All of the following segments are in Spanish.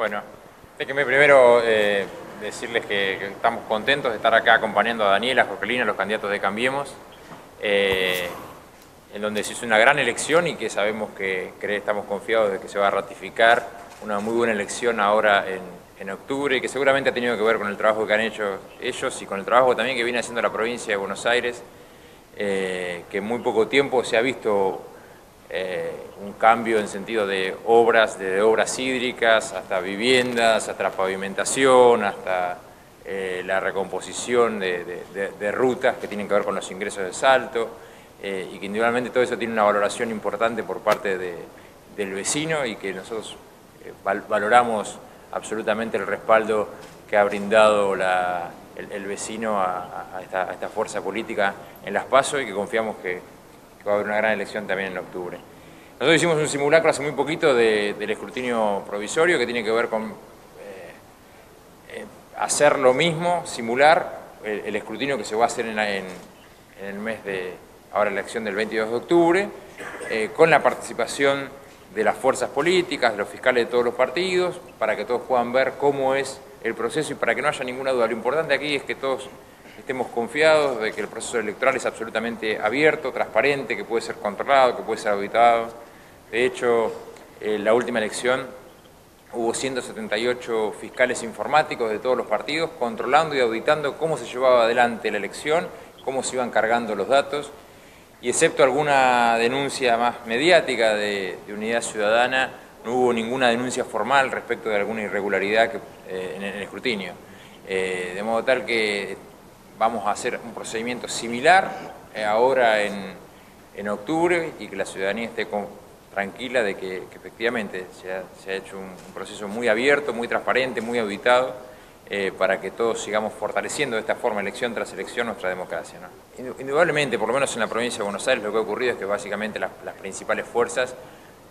Bueno, déjenme primero eh, decirles que, estamos contentos de estar acá acompañando a Daniela, a Jorgelina, los candidatos de Cambiemos, eh, en donde se hizo una gran elección y que sabemos que, estamos confiados de que se va a ratificar una muy buena elección ahora en, octubre y que seguramente ha tenido que ver con el trabajo que han hecho ellos y con el trabajo también que viene haciendo la provincia de Buenos Aires, eh, que en muy poco tiempo se ha visto eh, un cambio en sentido de obras, de obras hídricas, hasta viviendas, hasta pavimentación, hasta eh, la recomposición de, rutas que tienen que ver con los ingresos de salto, eh, y que individualmente todo eso tiene una valoración importante por parte del vecino y que nosotros valoramos absolutamente el respaldo que ha brindado el, vecino a, esta, fuerza política en las PASO y que confiamos que, que va a haber una gran elección también en octubre. Nosotros hicimos un simulacro hace muy poquito del escrutinio provisorio que tiene que ver con eh, eh, hacer lo mismo, simular el, escrutinio que se va a hacer en, el mes de, ahora la elección del 22 de octubre, eh, con la participación de las fuerzas políticas, de los fiscales de todos los partidos, para que todos puedan ver cómo es el proceso y para que no haya ninguna duda. Lo importante aquí es que todos estemos confiados de que el proceso electoral es absolutamente abierto, transparente, que puede ser controlado, que puede ser auditado. De hecho, en la última elección hubo 178 fiscales informáticos de todos los partidos controlando y auditando cómo se llevaba adelante la elección, cómo se iban cargando los datos, y excepto alguna denuncia más mediática de, Unidad Ciudadana, no hubo ninguna denuncia formal respecto de alguna irregularidad eh, en el escrutinio. Eh, de modo tal que vamos a hacer un procedimiento similar eh, ahora en, octubre y que la ciudadanía esté tranquila de que, efectivamente se ha, hecho un, proceso muy abierto, muy transparente, muy auditado, eh, para que todos sigamos fortaleciendo de esta forma, elección tras elección, nuestra democracia. Indudablemente, por lo menos en la provincia de Buenos Aires, lo que ha ocurrido es que básicamente las, principales fuerzas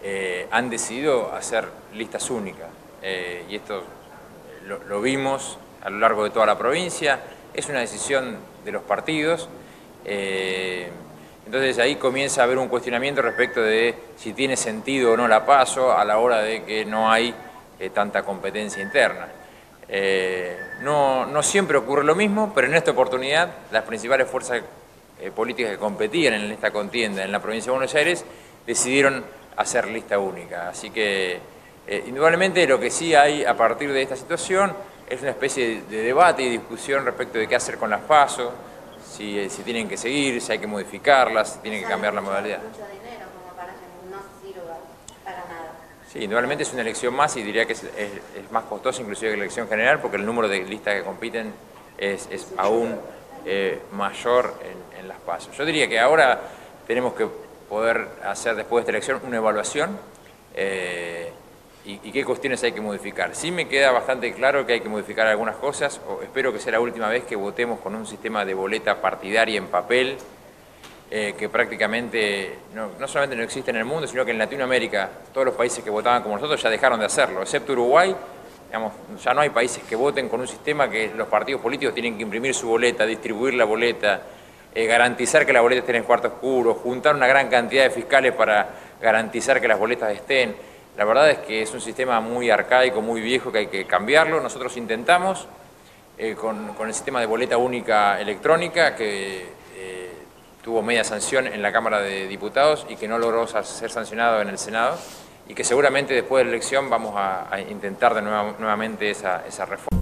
eh, han decidido hacer listas únicas, y esto lo vimos a lo largo de toda la provincia, es una decisión de los partidos. Eh, entonces ahí comienza a haber un cuestionamiento respecto de si tiene sentido o no la paso a la hora de que no hay eh, tanta competencia interna. Eh, no, no, siempre ocurre lo mismo, pero en esta oportunidad las principales fuerzas políticas que competían en esta contienda en la provincia de Buenos Aires decidieron hacer lista única. Así que indudablemente lo que sí hay a partir de esta situación es una especie de debate y discusión respecto de qué hacer con las pasos, si, eh, si tienen que seguir, si hay que modificarlas, si tienen que cambiar la modalidad. Sí, indudablemente es una elección más y diría que es, más costosa inclusive que la elección general porque el número de listas que compiten es, aún eh, mayor en, las pasos. Yo diría que ahora tenemos que poder hacer después de esta elección una evaluación eh, y, qué cuestiones hay que modificar. Sí me queda bastante claro que hay que modificar algunas cosas, o espero que sea la última vez que votemos con un sistema de boleta partidaria en papel, eh, que prácticamente no, solamente no existe en el mundo, sino que en Latinoamérica todos los países que votaban como nosotros ya dejaron de hacerlo, excepto Uruguay, digamos, ya no hay países que voten con un sistema que los partidos políticos tienen que imprimir su boleta, distribuir la boleta, eh, garantizar que la boleta esté en el cuarto oscuro, juntar una gran cantidad de fiscales para garantizar que las boletas estén. La verdad es que es un sistema muy arcaico, muy viejo, que hay que cambiarlo. Nosotros intentamos eh, con, el sistema de boleta única electrónica, que eh, tuvo media sanción en la Cámara de Diputados y que no logró ser sancionado en el Senado, y que seguramente después de la elección vamos a, intentar de nuevamente esa reforma.